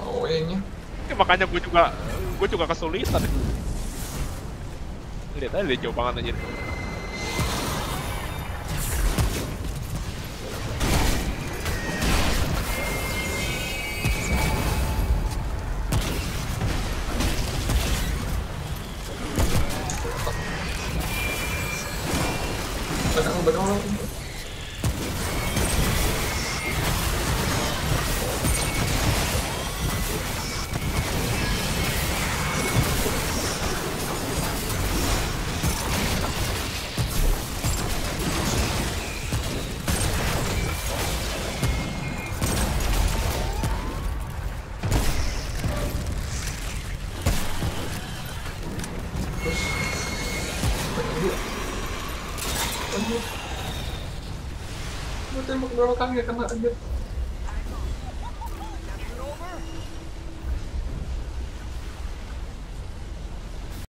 AOE-nya. Ya, makanya gue juga gue juga kesulitan. Lihat aja dia jauh banget anjir. Belakang, belakang, belakang. Terus. Aduh. Gue tembak belakang ya kena aja.